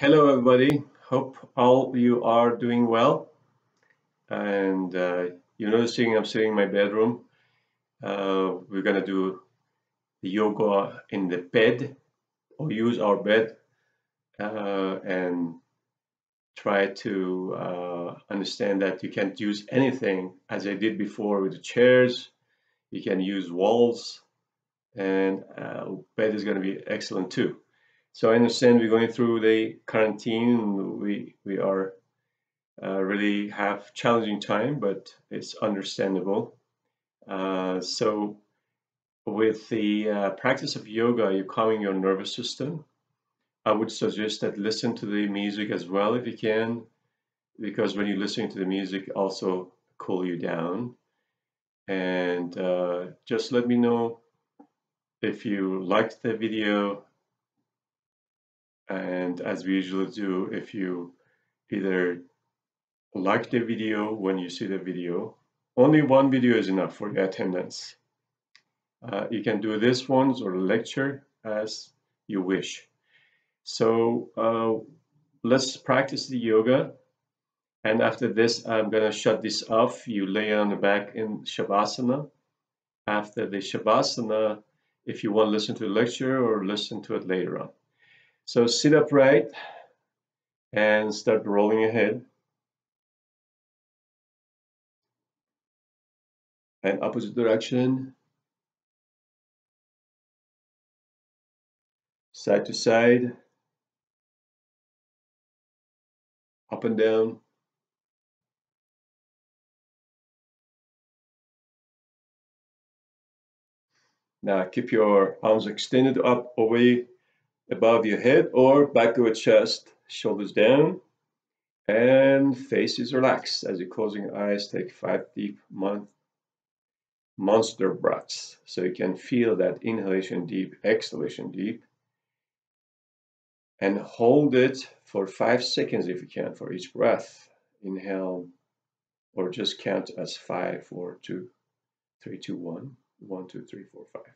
Hello, everybody. Hope all you are doing well. And uh, you're noticing I'm sitting in my bedroom. Uh, we're gonna do the yoga in the bed or use our bed uh, and try to uh, understand that you can't use anything as I did before with the chairs. You can use walls and uh, bed is going to be excellent too. So I understand we're going through the quarantine. We we are uh, really have challenging time, but it's understandable. Uh, so with the uh, practice of yoga, you're calming your nervous system. I would suggest that listen to the music as well if you can, because when you're listening to the music, also cool you down. And uh, just let me know if you liked the video and as we usually do if you either like the video when you see the video only one video is enough for your attendance. Uh, you can do this ones or lecture as you wish. So uh, let's practice the yoga. And after this I'm gonna shut this off. You lay on the back in Shavasana. After the Shavasana if you want to listen to the lecture or listen to it later on so sit upright and start rolling ahead. And opposite direction. Side to side. Up and down. Now keep your arms extended up away above your head or back of your chest, shoulders down, and face is relaxed. As you're closing your eyes, take five deep mon monster breaths. So you can feel that inhalation deep, exhalation deep. And hold it for five seconds if you can for each breath. Inhale, or just count as five, four, two, three, two, one, one, two, three, four, five.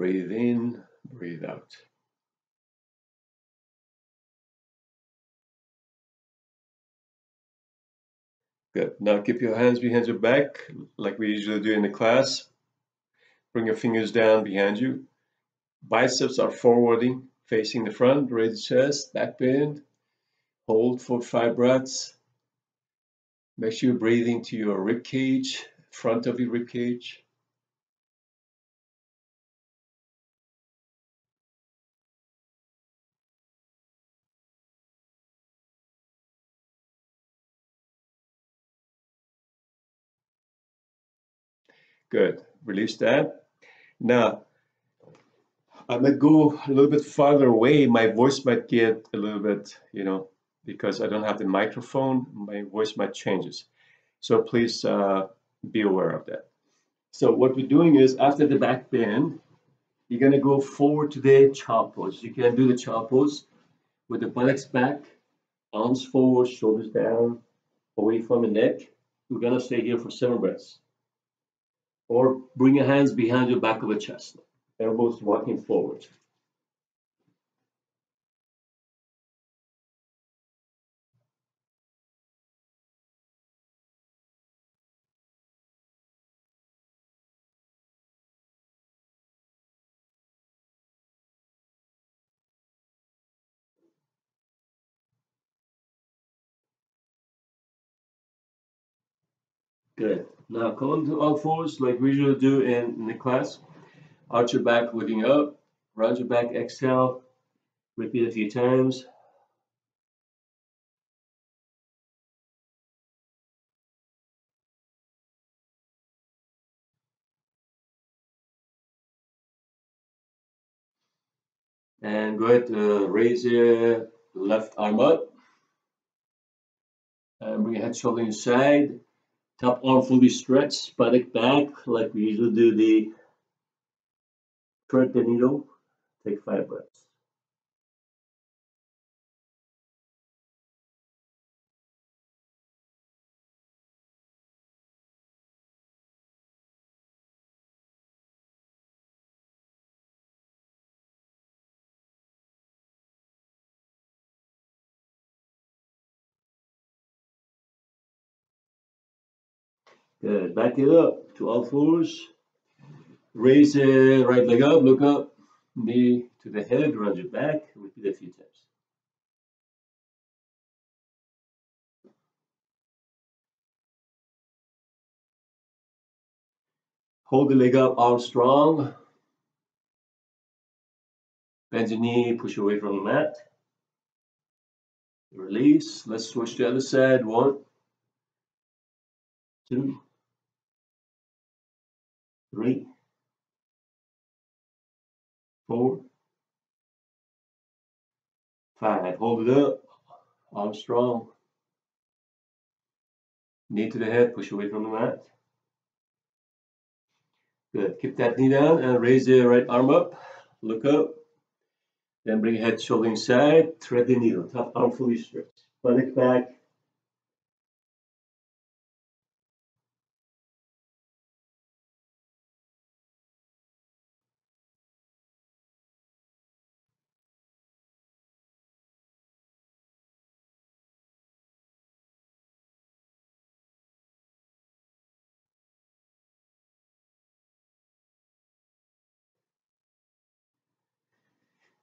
Breathe in, breathe out. Good. Now keep your hands behind your back like we usually do in the class. Bring your fingers down behind you. Biceps are forwarding, facing the front. Raise the chest, back bend. Hold for five breaths. Make sure you're breathing to your rib cage, front of your rib cage. Good. Release that. Now, I might go a little bit farther away. My voice might get a little bit, you know, because I don't have the microphone, my voice might changes. So please uh, be aware of that. So what we're doing is after the back bend, you're going to go forward to the child pose. You can do the child pose with the buttocks back, arms forward, shoulders down, away from the neck. We're going to stay here for seven breaths or bring your hands behind your back of the chest, elbows walking forward. Good. Now come to all fours like we usually do in, in the class. Arch your back looking up. Round your back, exhale. Repeat a few times. And go ahead to raise your left arm up. And bring your head shoulder inside. Top arm fully stretched, buttock back, like we usually do the thread the needle. Take five breaths. Good. Back it up to all fours. Raise the right leg up, look up, knee to the head, round your back. Repeat a few times. Hold the leg up, arm strong. Bend your knee, push away from the mat. Release. Let's switch to the other side. One, two, three, four, five. Hold it up. Arm strong. Knee to the head, push away from the mat. Good. Keep that knee down and raise the right arm up. Look up. Then bring head shoulder inside. Thread the needle. Top arm fully stretched. Stomach back.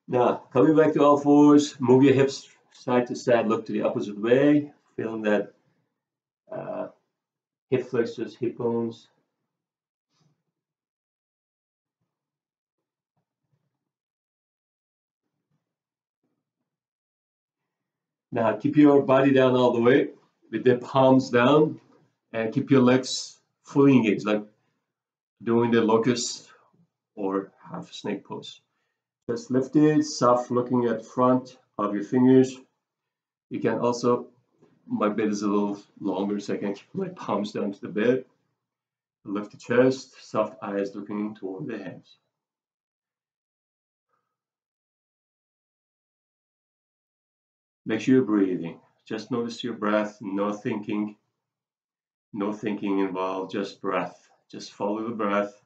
Now, coming back to all fours, move your hips side to side, look to the opposite way, feeling that uh, hip flexors, hip bones. Now, keep your body down all the way with the palms down and keep your legs fully engaged, like doing the locust or half snake pose. Just lift it, soft looking at front of your fingers. You can also, my bed is a little longer so I can keep my palms down to the bed. Lift the chest, soft eyes looking toward the hands. Make sure you're breathing. Just notice your breath, no thinking, no thinking involved, just breath. Just follow the breath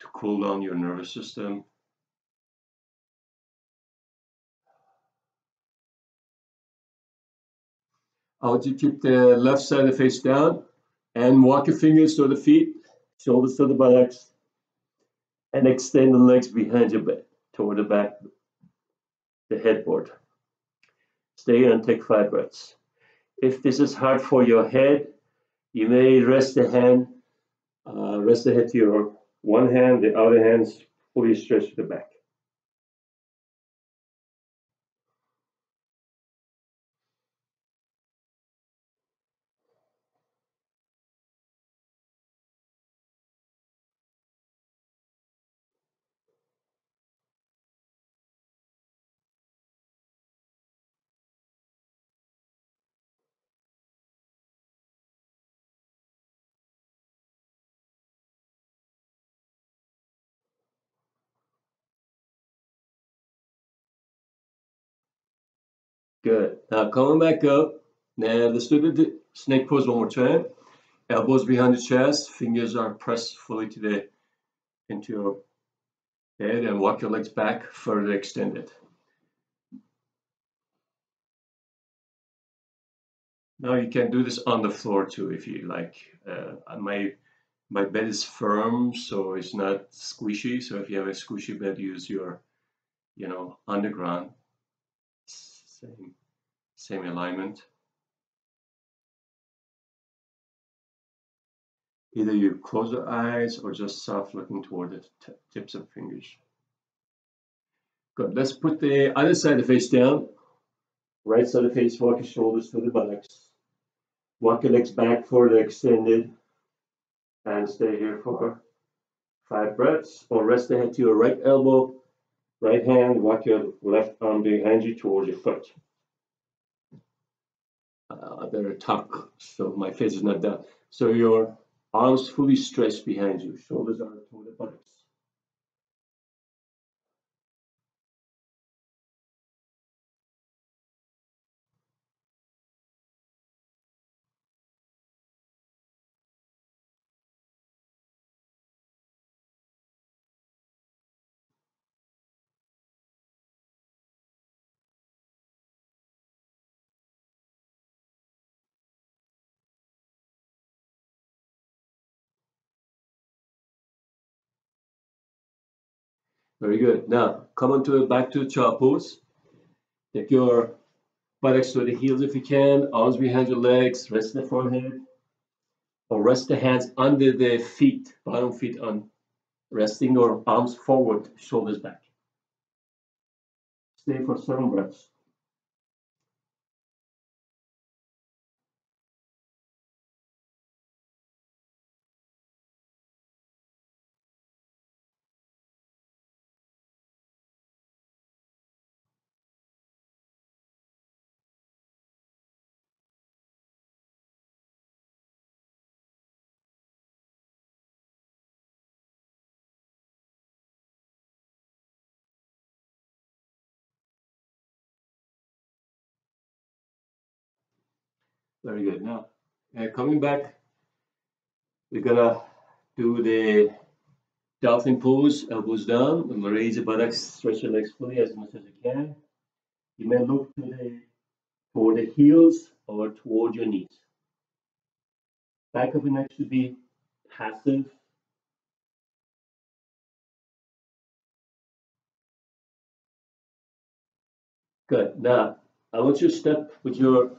to cool down your nervous system I want you to keep the left side of the face down and walk your fingers to the feet, shoulders to the buttocks, and extend the legs behind your back, toward the back, the headboard. Stay and take five breaths. If this is hard for your head, you may rest the hand, uh, rest the head to your one hand, the other hand's fully stretched to the back. Good. Now coming back up. Now let's do the snake pose one more time. Elbows behind the chest, fingers are pressed fully to the into your head and walk your legs back further extended. Now you can do this on the floor too if you like. Uh, my my bed is firm, so it's not squishy. So if you have a squishy bed, use your, you know, underground same, same alignment. Either you close your eyes or just soft looking toward the tips of fingers. Good. Let's put the other side of the face down. Right side of the face, walk your shoulders to the buttocks. Walk your legs back further extended. And stay here for five breaths. Or rest the head to your right elbow Right hand, walk your left arm behind you towards your foot. Uh, I better tuck so my face is not down. So your arms fully stretched behind you, shoulders are toward the buttocks. Very good. Now, come on to back to child pose. Take your buttocks to the heels if you can, arms behind your legs, rest the forehead, or rest the hands under the feet, bottom feet on, resting your arms forward, shoulders back. Stay for seven breaths. Very good. Now, uh, coming back, we're gonna do the dolphin pose, elbows down, raise the buttocks, stretch your legs fully as much as you can. You may look to the toward the heels or toward your knees. Back of the neck should be passive. Good. Now, I want you to step with your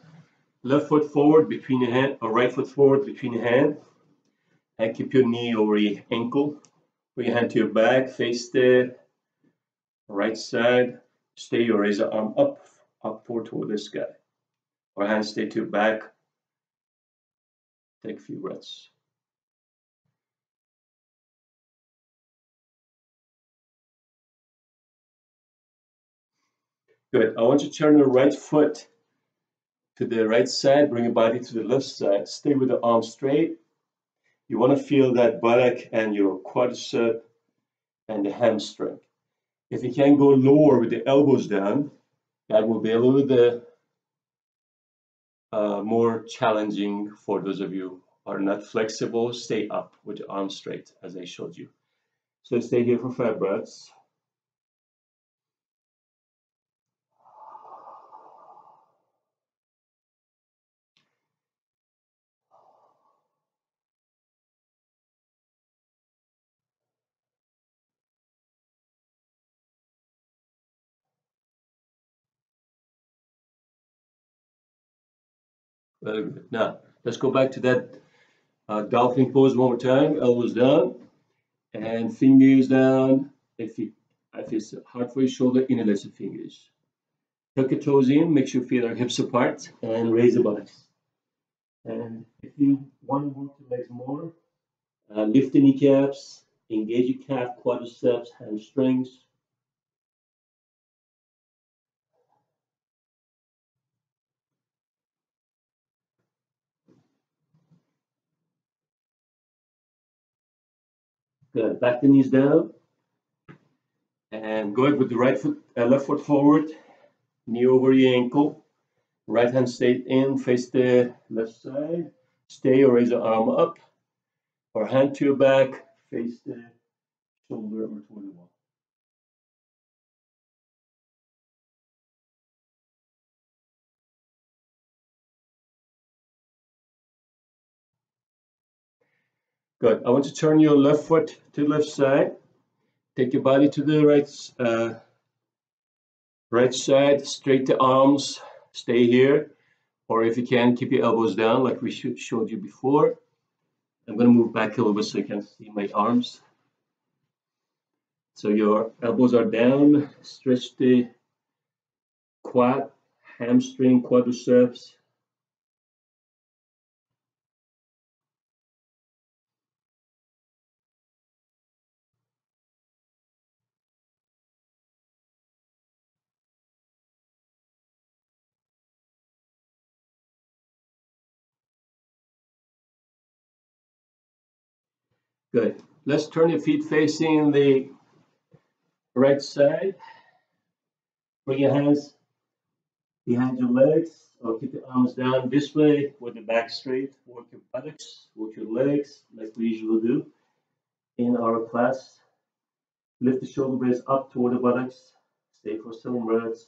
left foot forward between your hand, or right foot forward between your hand, and keep your knee over your ankle. Put your hand to your back, face the right side. Stay your the arm up, up forward toward the sky. Or hand stay to your back. Take a few breaths. Good. I want you to turn your right foot to the right side, bring your body to the left side. Stay with the arm straight. You want to feel that buttock and your quadricep and the hamstring. If you can go lower with the elbows down, that will be a little bit uh, more challenging for those of you who are not flexible. Stay up with the arms straight as I showed you. So stay here for five breaths. Very good. Now, let's go back to that uh, dolphin pose one more time. Elbows down and fingers down. If, you, if it's hard for your shoulder, interlace the fingers. Tuck your toes in, make sure you feel our hips apart, and raise the buttocks. And if you want to work the legs more, uh, lift the kneecaps, engage your calf, quadriceps, hamstrings. Good. Back the knees down. And go ahead with the right foot, uh, left foot forward, knee over your ankle. Right hand stay in, face the left side. Stay or raise the arm up. Or hand to your back, face the shoulder over toward the wall. Good. I want to turn your left foot to the left side. Take your body to the right, uh, right side, straight the arms, stay here. Or if you can, keep your elbows down like we showed you before. I'm going to move back a little bit so you can see my arms. So your elbows are down, stretch the quad, hamstring, quadriceps, Good. Let's turn your feet facing the right side. Bring your hands behind your legs or keep your arms down this way with the back straight. Work your buttocks, work your legs like we usually do in our class. Lift the shoulder blades up toward the buttocks. Stay for seven breaths.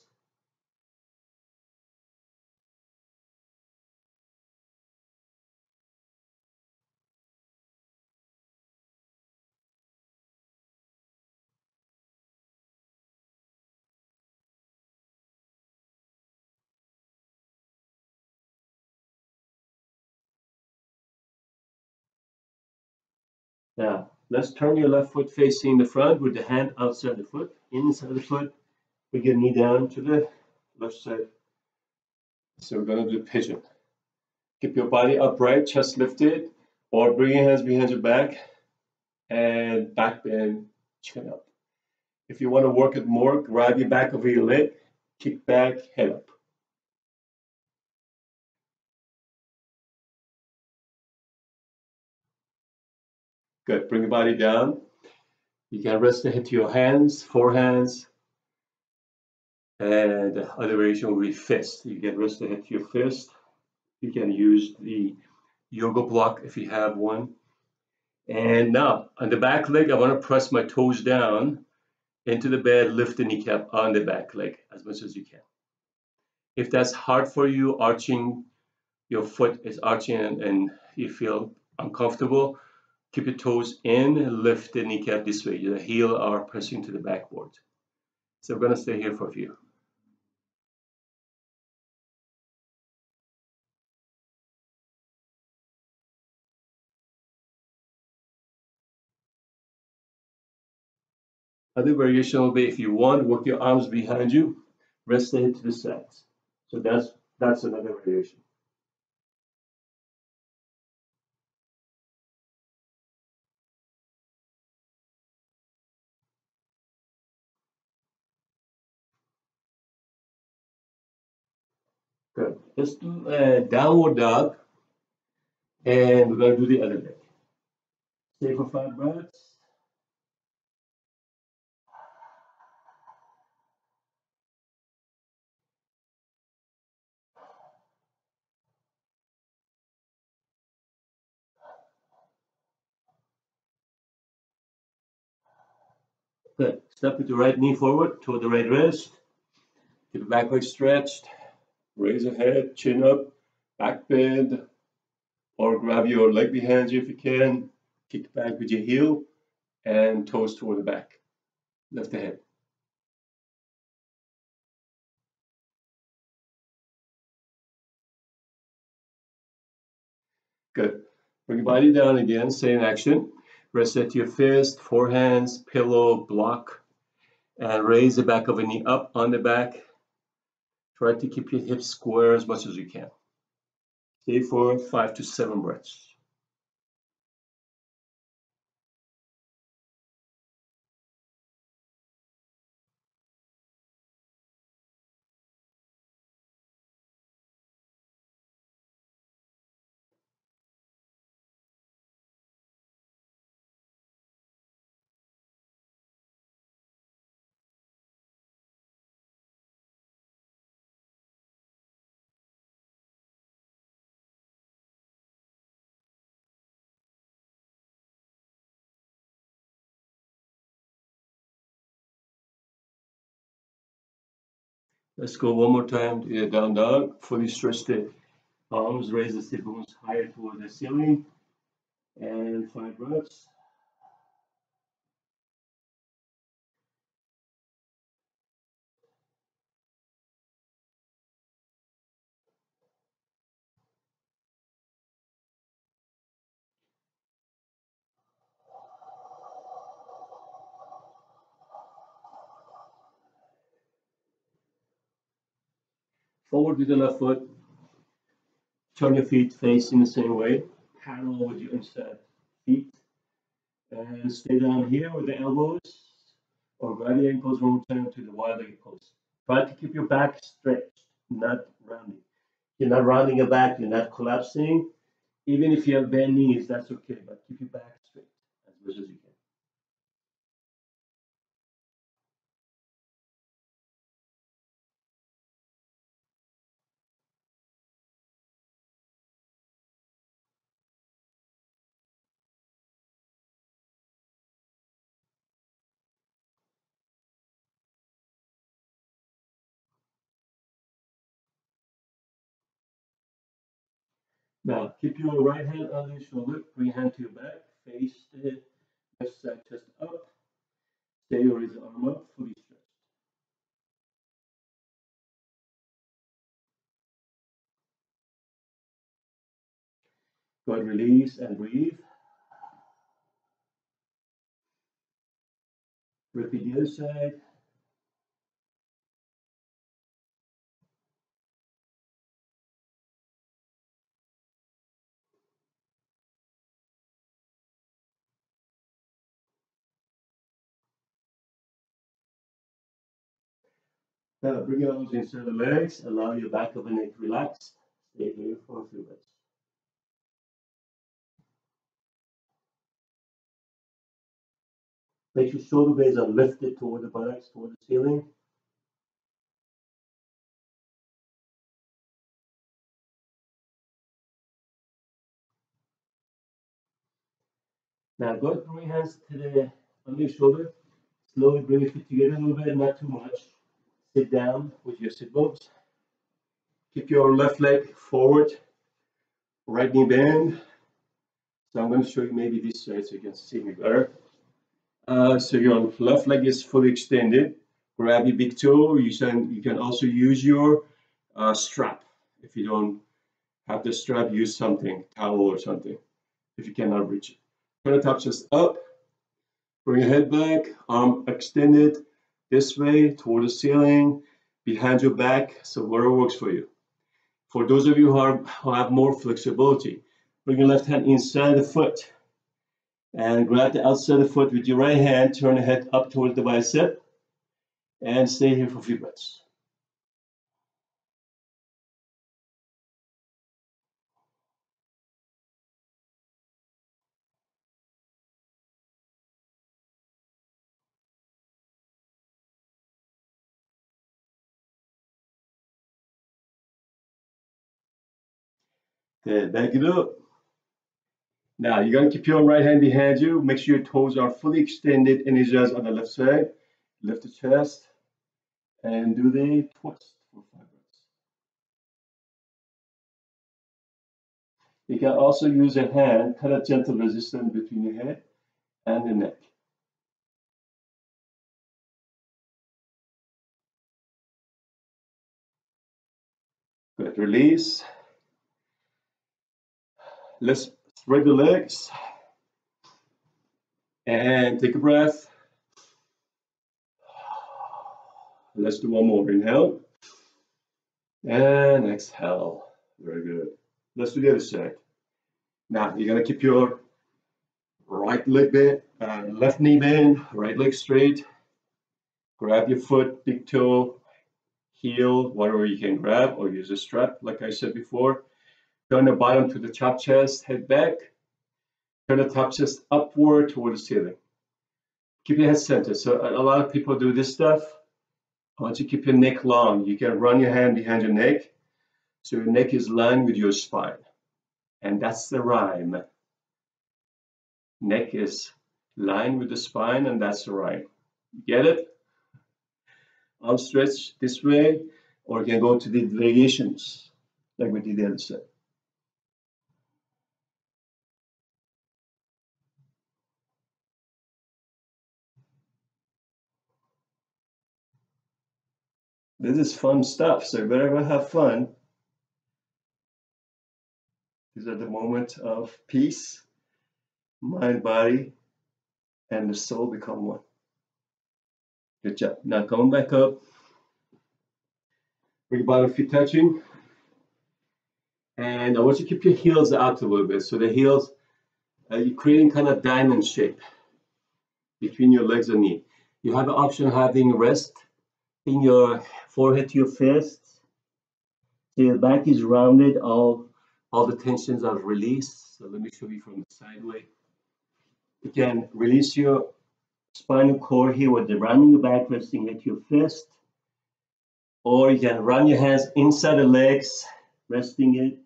Now, let's turn your left foot facing the front with the hand outside the foot, inside the foot. Bring your knee down to the left side. So we're gonna do pigeon. Keep your body upright, chest lifted, or bring your hands behind your back and back bend, chin up. If you want to work it more, grab your back over your leg, kick back, head up. Good. Bring your body down. You can rest the head to your hands, forehands. And the other variation will be fist. You can rest the head to your fist. You can use the yoga block if you have one. And now on the back leg, I want to press my toes down into the bed, lift the kneecap on the back leg as much as you can. If that's hard for you, arching your foot is arching and, and you feel uncomfortable, keep your toes in, lift the kneecap this way. The heel are pressing to the backboard. So we're going to stay here for a few. Other variation will be if you want, work your arms behind you, rest the head to the sides. So that's that's another variation. Let's do a downward dog, and we're gonna do the other leg. Stay for five breaths. Good. Step with the right knee forward toward the right wrist. Keep the back leg stretched. Raise the head, chin up, back bend, or grab your leg behind you if you can. Kick back with your heel and toes toward the back. Lift the head. Good. Bring your body down again, same action. Reset your fist, forehands, pillow, block, and raise the back of the knee up on the back. Try to keep your hips square as much as you can. Stay for five to seven breaths. Let's go one more time uh, to the down dog. Fully stretch the arms, raise the sit bones higher toward the ceiling. And five breaths. Forward with the left foot. Turn your feet facing the same way. Parallel with your inside feet. And stay down here with the elbows or ankles one more time to the wide legged pose. Try to keep your back stretched, not rounding. You're not rounding your back, you're not collapsing. Even if you have bent knees, that's okay, but keep your back straight as much as you can. Now, keep your right hand under your shoulder. bring hand to your back, face the left side chest up, stay your raise arm up, fully stretched. Go ahead, release and breathe. Repeat the other side. Now bring your arms inside the legs, allow your back of the neck relax. Stay here for a few minutes. Make sure shoulder blades are lifted toward the buttocks, toward the ceiling. Now go bring your hands to the under your shoulder. Slowly bring your feet together a little bit, not too much. Sit down with your sit bones. Keep your left leg forward, right knee bend. So I'm going to show you maybe this side so you can see me better. Uh, so your left leg is fully extended. Grab your big toe. You can, you can also use your uh, strap. If you don't have the strap, use something, towel or something, if you cannot reach it. Turn the top chest up. Bring your head back, arm extended this way toward the ceiling, behind your back, so whatever works for you. For those of you who, are, who have more flexibility, bring your left hand inside the foot and grab the outside of the foot with your right hand, turn the head up towards the bicep, and stay here for a few breaths. Good, back it up. Now you're gonna keep your right hand behind you. Make sure your toes are fully extended, energized on the left side. Lift the chest and do the twist for five breaths. You can also use a hand, cut a gentle resistance between your head and the neck. Good, release. Let's spread the legs and take a breath. Let's do one more. Inhale and exhale. Very good. Let's do the other side. Now you're gonna keep your right leg bent, uh, left knee bent, right leg straight. Grab your foot, big toe, heel, whatever you can grab, or use a strap, like I said before. Turn the bottom to the top chest, head back. Turn the top chest upward toward the ceiling. Keep your head centered. So a lot of people do this stuff. I want you to keep your neck long. You can run your hand behind your neck. So your neck is lined with your spine. And that's the rhyme. Neck is lined with the spine and that's the rhyme. Get it? Arm stretch this way, or you can go to the variations like we did the other side. This is fun stuff, so go have fun. These are the moments of peace, mind, body, and the soul become one. Good job. Now coming back up. Bring your bottom feet touching. And I want you to keep your heels out a little bit. So the heels, uh, you're creating kind of diamond shape between your legs and knee. You have an option having rest in your forehead to your fist. Your back is rounded, all, all the tensions are released. So let me show you from the side way. You can release your spinal cord here with the rounding your back, resting at your fist. Or you can run your hands inside the legs, resting it.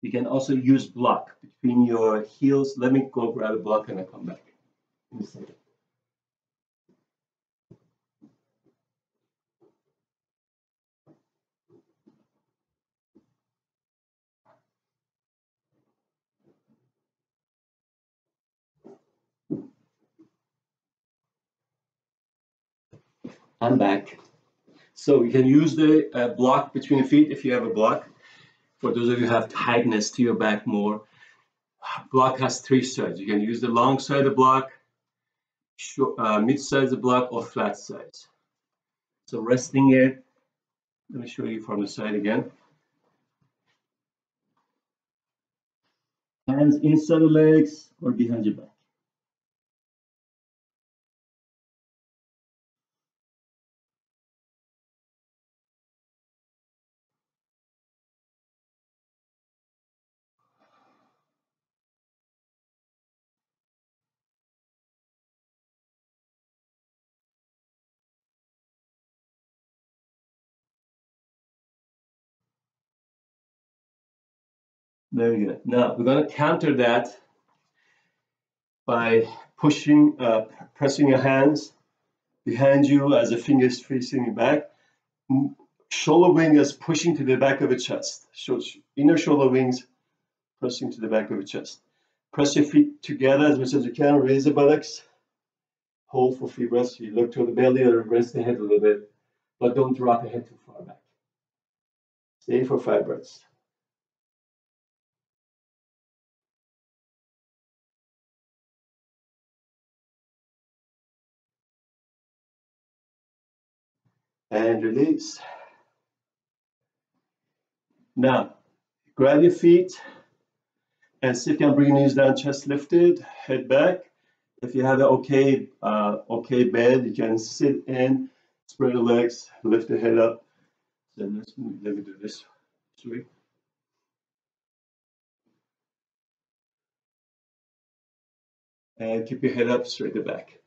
You can also use block between your heels. Let me go grab a block and I come back in a second. I'm back. So you can use the uh, block between the feet if you have a block. For those of you who have tightness to your back more, block has three sides. You can use the long side of the block, uh, mid-size block or flat size. So resting it, let me show you from the side again. Hands inside the legs or behind your back. Very good. Now we're going to counter that by pushing, uh, pressing your hands behind you as the fingers facing back. Shoulder wing is pushing to the back of the chest. So inner shoulder wings pressing to the back of the chest. Press your feet together as much as you can. Raise the buttocks. Hold for few breaths. You look to the belly or raise the head a little bit, but don't drop the head too far back. Stay for five breaths. And release. Now, grab your feet and see if you can bring your knees down, chest lifted, head back. If you have an okay, uh, okay bed, you can sit in, spread the legs, lift the head up. Then let's let me do this. Sweet. And keep your head up, straight the back.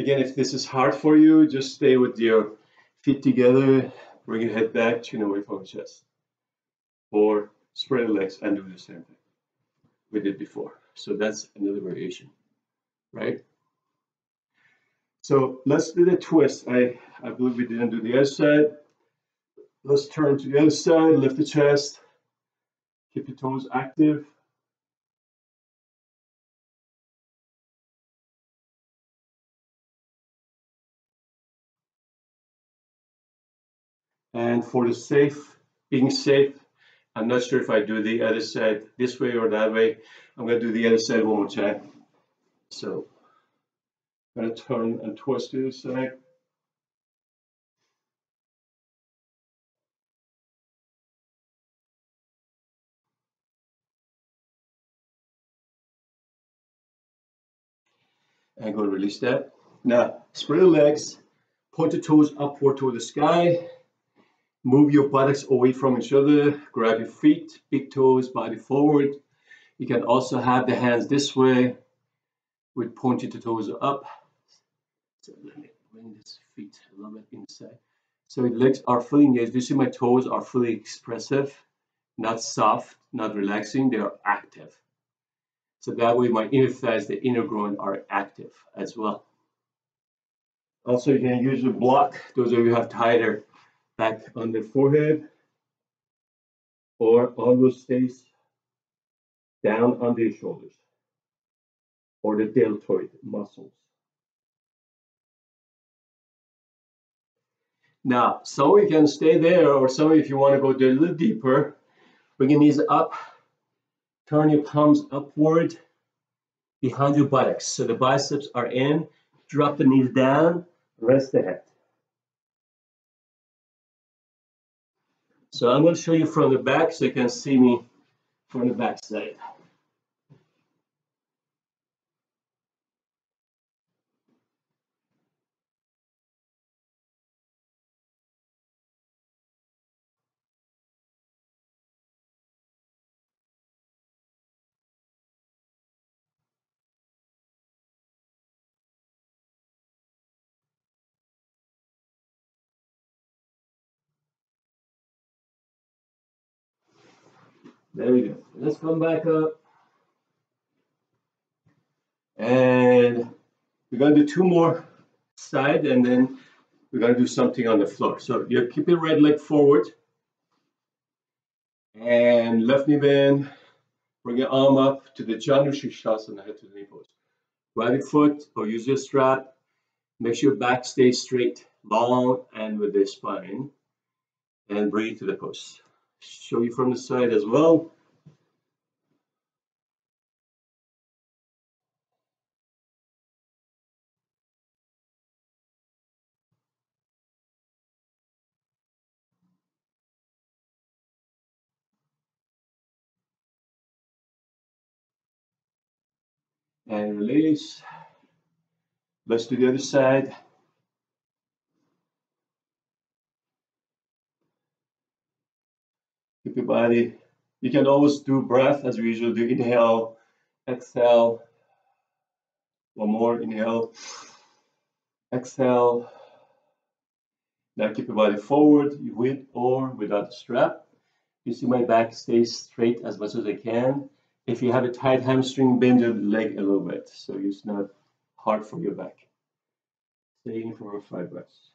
Again, if this is hard for you, just stay with your feet together, bring your head back, chin away from the chest. Or spread the legs and do the same thing we did before. So that's another variation, right? So let's do the twist. I, I believe we didn't do the other side. Let's turn to the other side, lift the chest, keep your toes active. And for the safe, being safe, I'm not sure if I do the other side this way or that way. I'm going to do the other side one more time. So I'm going to turn and twist the side. And go release that. Now, spread the legs, point the toes upward toward the sky, Move your buttocks away from each other. Grab your feet, big toes, body forward. You can also have the hands this way with pointed toes up. So let me bring this feet a little bit inside. So legs are fully engaged. You see my toes are fully expressive, not soft, not relaxing. They are active. So that way my inner thighs, the inner groin are active as well. Also, you can use a block. Those of you have tighter back on the forehead or almost stays down on the shoulders or the deltoid muscles. Now, some you can stay there, or some if you want to go a little deeper, bring your knees up, turn your palms upward behind your buttocks. So the biceps are in, drop the knees down, rest the head. So I'm going to show you from the back so you can see me from the back side. There we go. Let's come back up. And we're going to do two more side and then we're going to do something on the floor. So you keep your right leg forward and left knee bend. Bring your arm up to the Janu Sirsasana, head to the knee pose. Grab your foot or use your strap. Make sure your back stays straight. long and with the spine and breathe to the pose. Show you from the side as well. And release. Let's do the other side. Keep your body. You can always do breath as we usually do. Inhale, exhale. One more. Inhale, exhale. Now keep your body forward with or without the strap. You see my back stays straight as much as I can. If you have a tight hamstring, bend your leg a little bit so it's not hard for your back. Stay in for five breaths.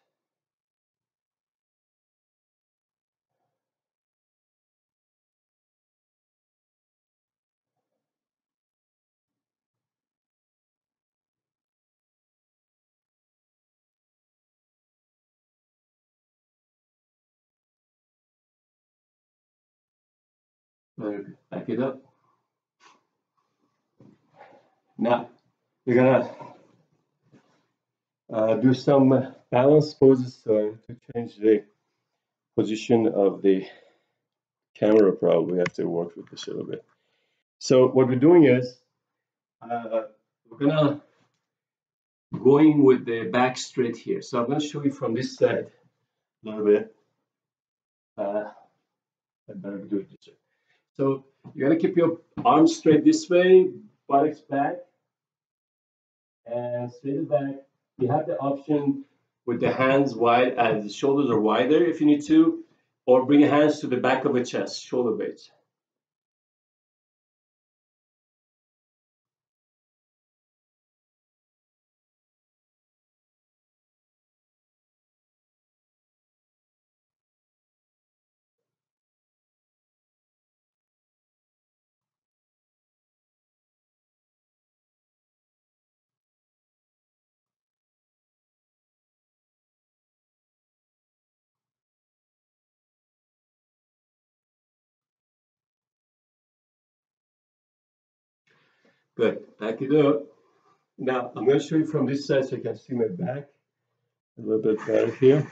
Back it up. Now, we're gonna uh, do some balance poses to change the position of the camera probably have to work with this a little bit. So what we're doing is uh, we're gonna going with the back straight here. So I'm gonna show you from this side a little bit. Uh, I better do it this way. So you're gonna keep your arms straight this way, buttocks back, and straight back. You have the option with the hands wide as the shoulders are wider if you need to, or bring your hands to the back of the chest, shoulder blades. Good. Back it up. Now I'm going to show you from this side so you can see my back a little bit better here.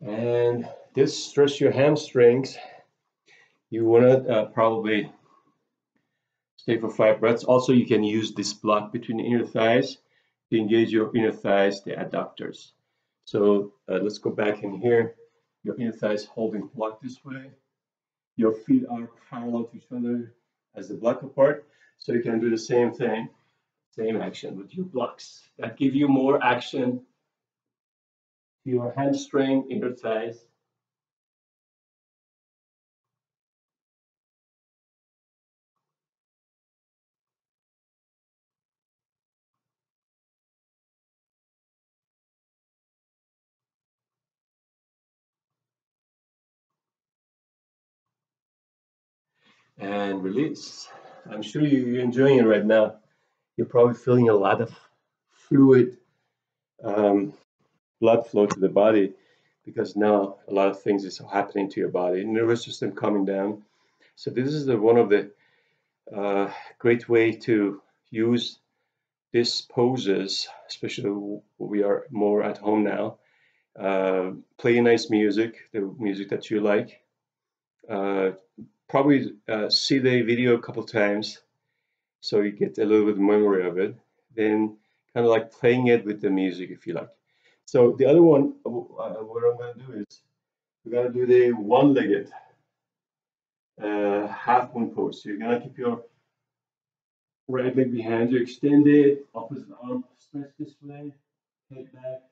And this stretch your hamstrings. You want to uh, probably stay for five breaths. Also, you can use this block between the inner thighs to engage your inner thighs, the adductors. So uh, let's go back in here. Your inner thighs holding block this way. Your feet are parallel to each other as the block apart. So you can do the same thing, same action with your blocks. That give you more action your hamstring, thighs. And release. I'm sure you're enjoying it right now. You're probably feeling a lot of fluid um, blood flow to the body because now a lot of things is happening to your body. Nervous system coming down. So this is the one of the uh, great way to use these poses especially we are more at home now. Uh, play nice music the music that you like. Uh, probably uh, see the video a couple times so you get a little bit of memory of it. Then kind of like playing it with the music if you like so the other one, uh, what I'm going to do is we're going to do the one-legged uh, half moon pose. So you're going to keep your right leg behind you, extend it, opposite arm stretch this way, head back.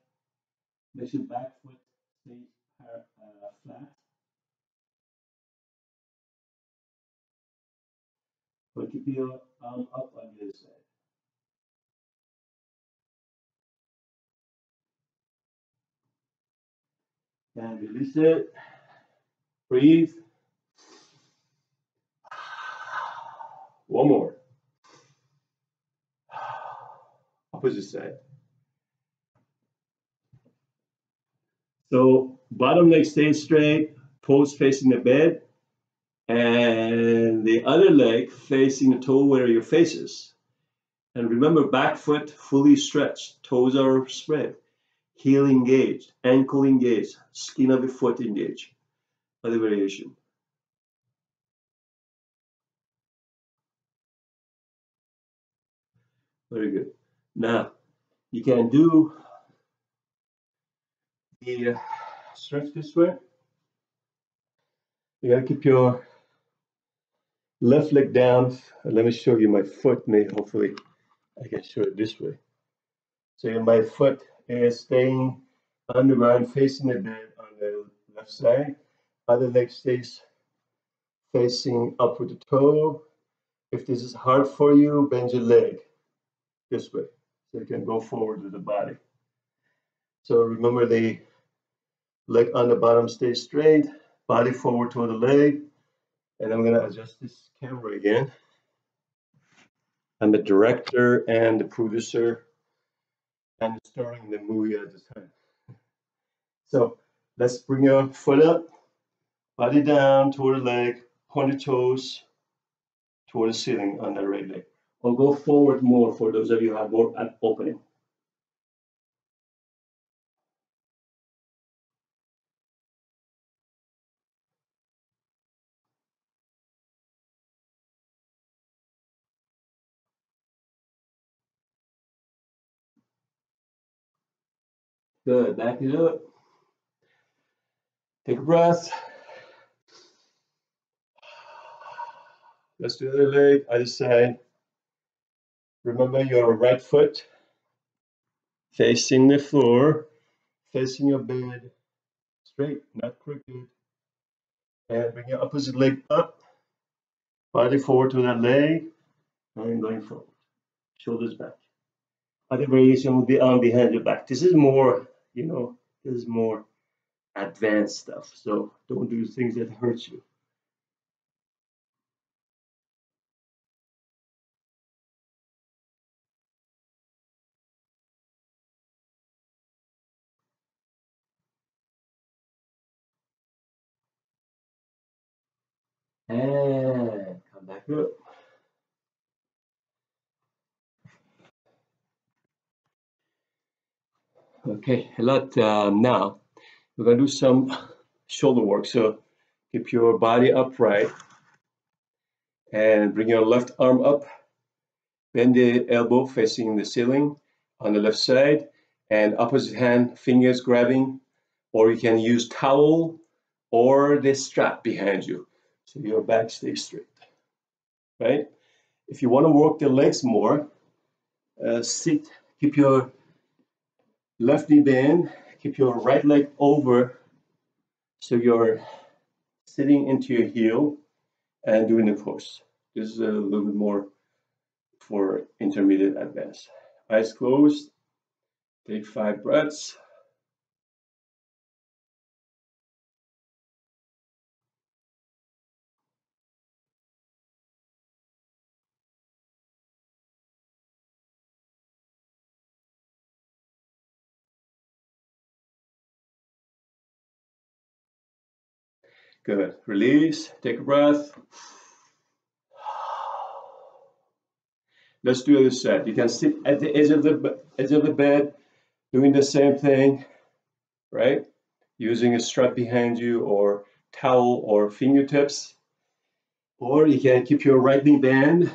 Make sure back foot stays uh, flat. But keep your arm up on other side. And release it. Breathe. One more. Opposite side. So bottom leg stays straight, toes facing the bed, and the other leg facing the toe where your face is. And remember, back foot fully stretched, toes are spread, heel engaged, ankle engaged, skin of the foot engaged. Other variation. Very good. Now, you can do the stretch this way. You gotta keep your left leg down. Let me show you my foot. Maybe hopefully I can show it this way. So my foot is staying on the ground facing the bed on the left side. Other leg stays facing up with the toe. If this is hard for you, bend your leg this way so you can go forward with the body. So remember the leg on the bottom stays straight, body forward toward the leg. And I'm gonna adjust this camera again. I'm the director and the producer and starring the movie at the time. So let's bring your foot up, body down toward the leg, point the toes toward the ceiling on the right leg. Or go forward more for those of you who have more opening. Good, back it up. Take a breath. Let's do the other leg, other side. Remember your right foot facing the floor, facing your bed, straight, not crooked. And bring your opposite leg up, body forward to that leg, and going forward. Shoulders back. Other variation will be arm behind your back. This is more you know, this is more advanced stuff. So don't do things that hurt you. And come back up. Okay, a lot uh, now. We're to do some shoulder work. So keep your body upright and bring your left arm up. Bend the elbow facing the ceiling on the left side and opposite hand fingers grabbing or you can use towel or the strap behind you so your back stays straight right if you want to work the legs more uh, sit keep your left knee bend, keep your right leg over so you're sitting into your heel and doing the push. This is a little bit more for intermediate advanced. Eyes closed, take five breaths. Good. Release. Take a breath. Let's do this set. You can sit at the edge of the edge of the bed, doing the same thing, right? Using a strap behind you, or towel, or fingertips. Or you can keep your right knee bent,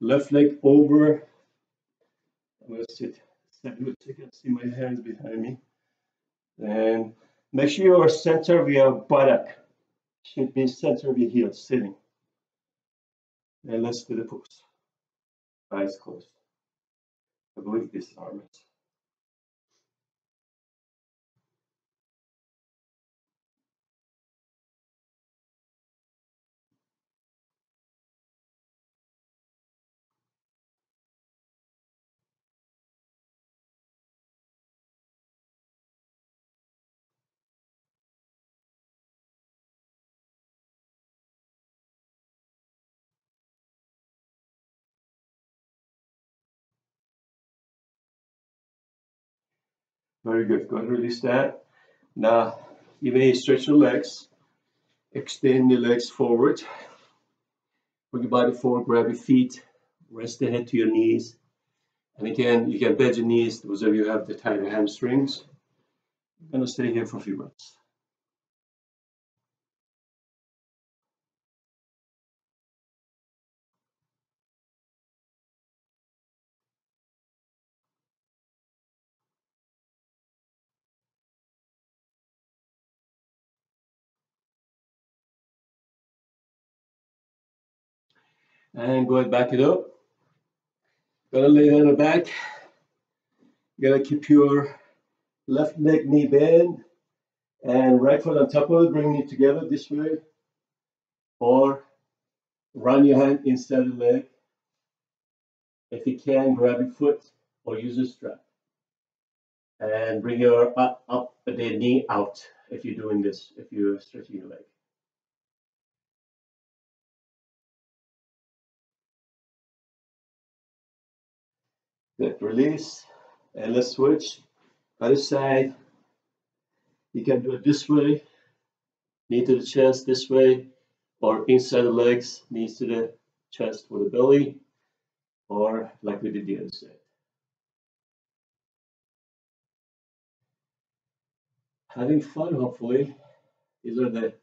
left leg over. I'm gonna sit. You can see my hands behind me, and Make sure your center of your buttock should be center of your heel, sitting. And let's do the pose. Eyes closed. I believe this arm is Very good. Go ahead and release that. Now, you may stretch your legs. Extend your legs forward. Bring your body forward, grab your feet, rest the head to your knees. And again, you can bend your knees, those of you have the tighter hamstrings. I'm gonna stay here for a few minutes. And go ahead, back it up. Gonna lay on the back. Gotta keep your left leg knee bend and right foot on top of it, bring it together this way. Or run your hand inside the leg. If you can, grab your foot or use a strap. And bring your up, up the knee out if you're doing this, if you're stretching your leg. Good, release, and let's switch. Other side, you can do it this way, knee to the chest this way, or inside the legs, knees to the chest with the belly, or like we did the other side. Having fun, hopefully. These are the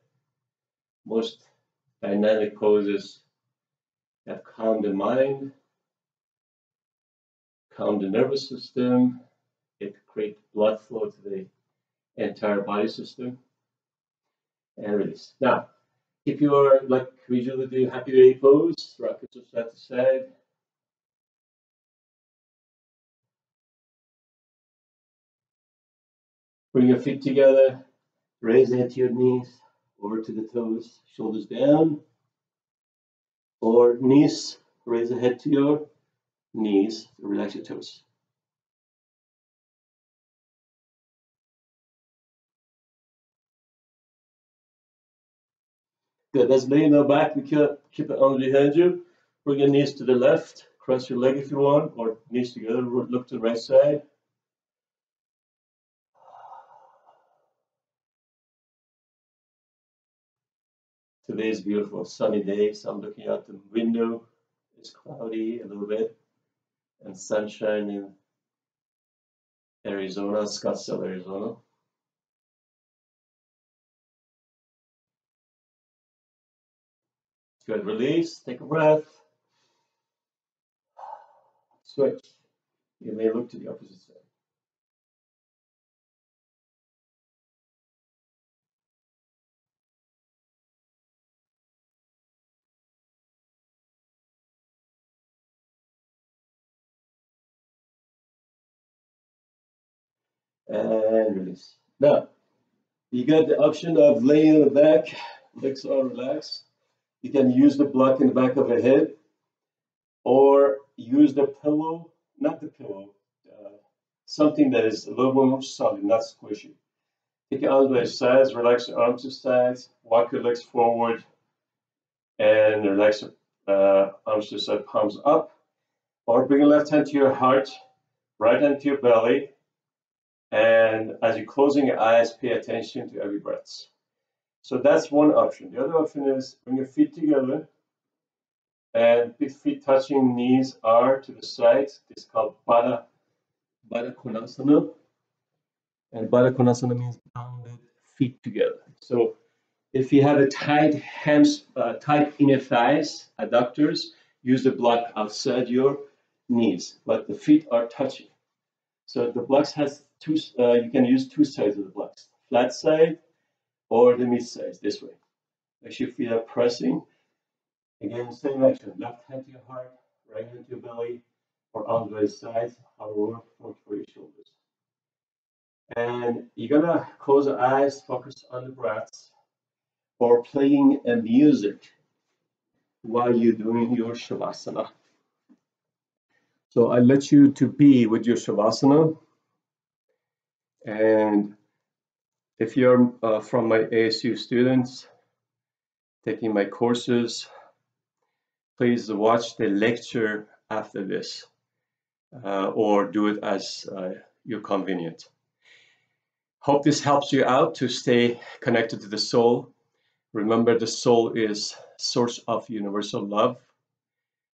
most dynamic poses that calm the mind calm the nervous system, it creates blood flow to the entire body system, and release. Now, if you are like we usually do happy baby pose, rock it side to side. Bring your feet together, raise the to your knees, over to the toes, shoulders down, or knees, raise the head to your knees, relax your toes. Good, let's lay on back, we keep, keep it under behind you. Bring your knees to the left, cross your leg if you want, or knees together, look to the right side. Today is beautiful, sunny day, so I'm looking out the window. It's cloudy a little bit and sunshine in Arizona, Scottsdale, Arizona. Good, release, take a breath. Switch. You may look to the opposite side. And release. Now, you got the option of laying on the back, legs are relaxed. You can use the block in the back of your head or use the pillow, not the pillow, uh, something that is a little more solid, not squishy. Take your arms by your sides, relax your arms to sides, walk your legs forward, and relax your uh, arms to side, palms up. Or bring your left hand to your heart, right hand to your belly, and as you're closing your eyes, pay attention to every breath. So that's one option. The other option is bring your feet together and big feet touching knees are to the sides. This is called Baddha, Baddha Konasana. And Baddha Konasana means bounded feet together. So if you have a tight hams, uh, tight inner thighs, adductors, use the block outside your knees, but the feet are touching. So the blocks has two, uh, you can use two sides of the blocks, flat side or the mid side, this way. Your feet are pressing. Again, same action, left hand to your heart, right hand to your belly, or on the sides, however, for, for your shoulders. And you're gonna close the eyes, focus on the breaths, or playing a music while you're doing your Shavasana. So I let you to be with your Shavasana and if you're uh, from my ASU students taking my courses, please watch the lecture after this uh, or do it as uh, you're convenient. Hope this helps you out to stay connected to the soul. Remember, the soul is source of universal love,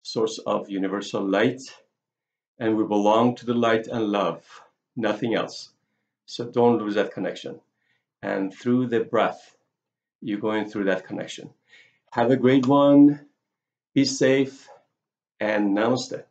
source of universal light, and we belong to the light and love, nothing else. So don't lose that connection. And through the breath, you're going through that connection. Have a great one. Be safe and namaste.